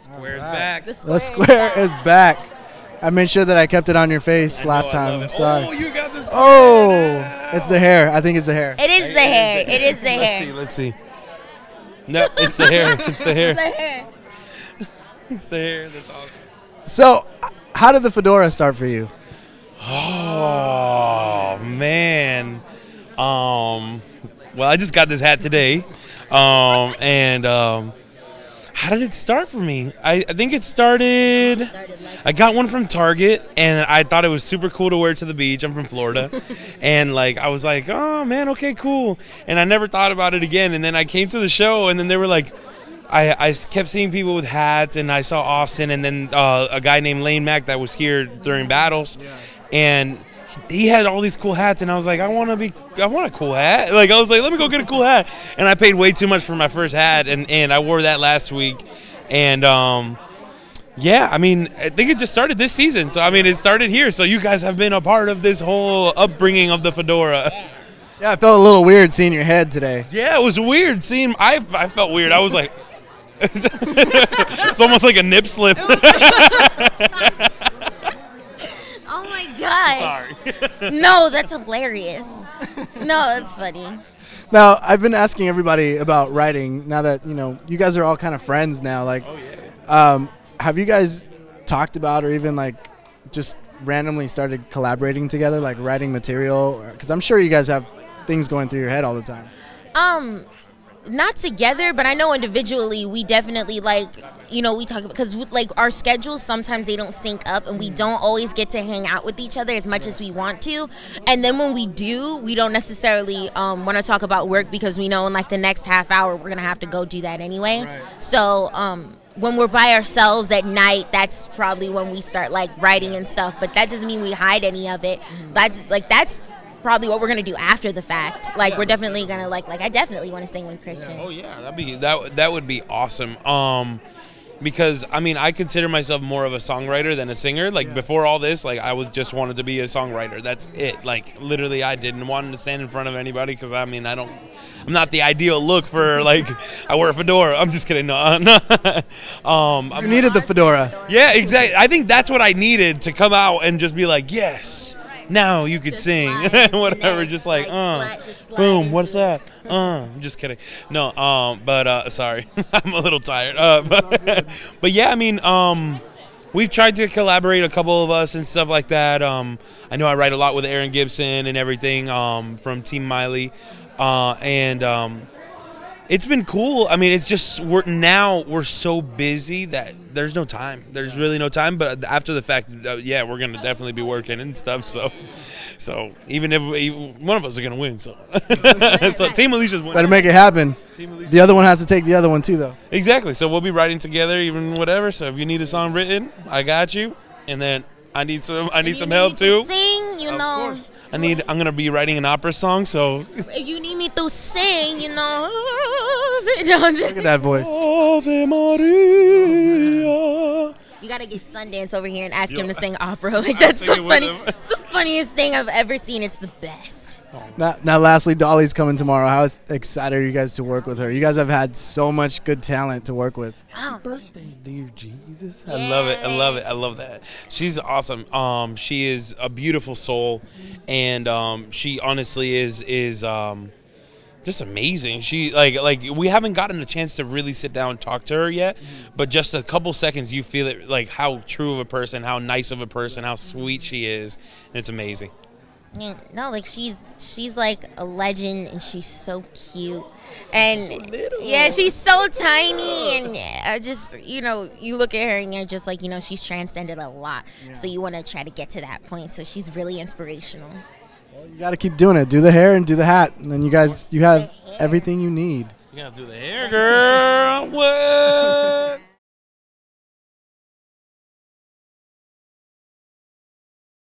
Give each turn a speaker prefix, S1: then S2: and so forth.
S1: Square's back.
S2: The
S3: The square is back. I made sure that I kept it on your face
S1: I
S3: last
S1: know,
S3: time. I'm sorry.
S1: Oh, you got this.
S3: Oh, it's the hair. I think it's the hair.
S2: It is the hair. It is the hair.
S1: Let's see.
S2: hair.
S1: Let's see. No, it's the hair. It's the hair.
S2: The hair.
S1: It's the hair. That's awesome.
S3: So, how did the fedora start for you?
S1: Oh man. Um. Well, I just got this hat today. Um. And um. How did it start for me? I, I think it started. I got one from Target, and I thought it was super cool to wear to the beach. I'm from Florida, and like I was like, oh man, okay, cool. And I never thought about it again. And then I came to the show, and then they were like, I, I kept seeing people with hats, and I saw Austin, and then uh, a guy named Lane Mack that was here during battles, and he had all these cool hats, and I was like, I want to be, I want a cool hat. Like I was like, let me go get a cool hat, and I paid way too much for my first hat, and and I wore that last week, and um. Yeah, I mean, I think it just started this season. So, I mean, it started here. So, you guys have been a part of this whole upbringing of the fedora.
S3: Yeah, I felt a little weird seeing your head today.
S1: Yeah, it was weird seeing. I I felt weird. I was like, it's almost like a nip slip.
S2: Oh my gosh.
S1: Sorry.
S2: No, that's hilarious. No, that's funny.
S3: Now, I've been asking everybody about writing. Now that you know, you guys are all kind of friends now. Like, oh um, have you guys talked about or even like just randomly started collaborating together, like writing material? Because I'm sure you guys have things going through your head all the time.
S2: Um, not together, but I know individually we definitely like you know we talk because like our schedules sometimes they don't sync up and we don't always get to hang out with each other as much as we want to. And then when we do we don't necessarily um, want to talk about work because we know in like the next half hour we're gonna have to go do that anyway. So um, when we're by ourselves at night that's probably when we start like writing and stuff but that doesn't mean we hide any of it. That's like that's probably what we're gonna do after the fact. Like we're definitely gonna like like i definitely want to sing with christian.
S1: Oh yeah, that'd be that. That would be awesome. Um, because I mean, I consider myself more of a songwriter than a singer. Like before all this, like I was just wanted to be a songwriter. That's it. Like literally, I didn't want to stand in front of anybody because I mean, I don't. I'm not the ideal look for like I wear a fedora. I'm just kidding. No, no. um,
S3: You
S1: I'm-
S3: needed the fedora.
S1: yeah, exactly. I think that's what I needed to come out and just be like, yes, now you could
S2: Just
S1: sing, whatever. Just like,
S2: like,
S1: uh,
S2: just
S1: boom. What's that? Uh, I'm just kidding. No, um, but uh, sorry, I'm a little tired. Uh, but, but yeah, I mean, um, we've tried to collaborate a couple of us and stuff like that. Um, I know I write a lot with Aaron Gibson and everything um, from Team Miley, uh, and um, it's been cool. I mean, it's just we're now we're so busy that there's no time. There's really no time. But after the fact, uh, yeah, we're gonna definitely be working and stuff. So, so even if we, one of us are gonna win, so so Team Alicia's winning.
S3: Better make it happen.
S1: Team Alicia.
S3: The other one has to take the other one too, though.
S1: Exactly. So we'll be writing together, even whatever. So if you need a song written, I got you. And then I need some. I need
S2: If
S1: some
S2: you
S1: help
S2: me
S1: too.
S2: Sing, you
S1: Of
S2: know.
S1: course. I need. I'm gonna be writing an opera song. So
S2: If you need me to sing, you know. No, I'm just-
S3: Look at that voice.
S1: Ave Maria.
S2: you gotta get Sundance over here and ask him to sing opera. Like that's the funny. It's the funniest thing I've ever seen. It's the best.
S3: Now, now, lastly, Dolly's coming tomorrow. How excited are you guys to work with her? You guys have had so much good talent to work with.
S2: Oh,
S1: birthday, dear Jesus. I love it. I love it. I love that. She's awesome. Um, she is a beautiful soul, and um, she honestly is is um, just amazing. She like like we haven't gotten a chance to really sit down and talk to her yet, mm-hmm. but just a couple seconds you feel it like how true of a person, how nice of a person, how sweet she is, and it's amazing.
S2: yeah, no, like she's she's like a legend, and she's so cute, and yeah, she's so tiny, and I just you know you look at her and you're just like you know she's transcended a lot, so you want to try to get to that point. So she's really inspirational.
S3: You got to keep doing it. Do the hair and do the hat, and then you guys you have everything you need.
S1: You gotta do the hair, girl. What?